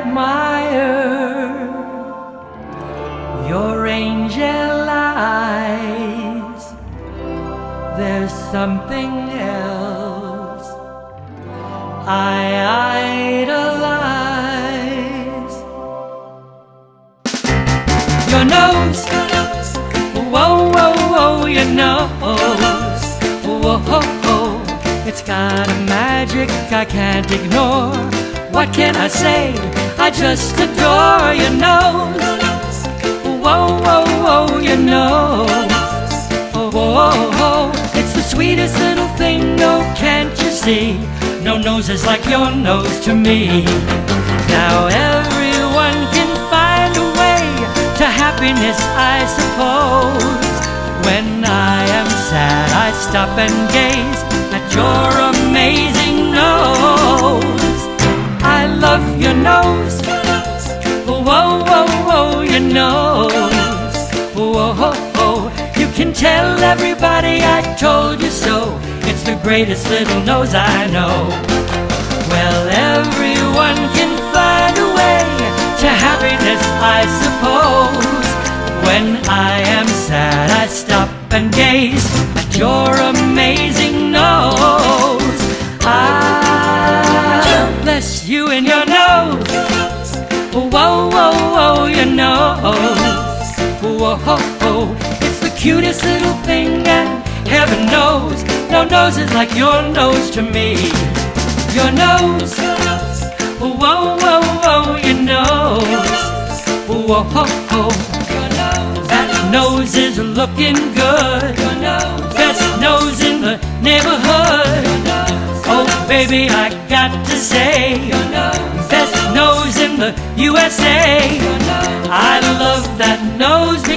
admire your angel eyes. There's something else I idolize. Your nose, whoa, whoa, whoa, your nose, whoa, whoa, it's got a magic I can't ignore. What can I say? I just adore your nose whoa, whoa, whoa, your nose. Oh, whoa, whoa, it's the sweetest little thing, no, can't you see? No nose is like your nose to me. Now everyone can find a way to happiness, I suppose. When I am sad, I stop and gaze at your nose. Whoa, whoa, whoa. You can tell everybody I told you so. It's the greatest little nose I know. Well, everyone can find a way to happiness, I suppose. When I am sad, I stop and gaze at your amazing cutest little thing, and heaven knows, no nose is like your nose to me. Your nose. Whoa, whoa, whoa, your nose. Whoa, whoa, that nose is looking good. Best nose in the neighborhood. Oh, baby, I got to say best nose in the USA. I love that nose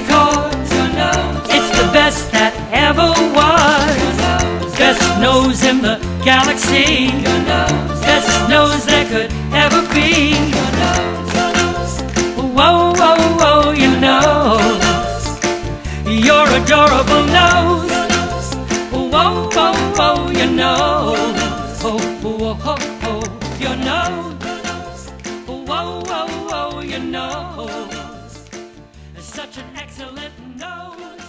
nose in the galaxy. Best nose that could ever be. Whoa, whoa, whoa, your nose. Your adorable nose. Whoa, whoa, whoa, your nose. Oh, whoa, whoa, whoa, your nose whoa, whoa, whoa, your nose. Such an excellent nose.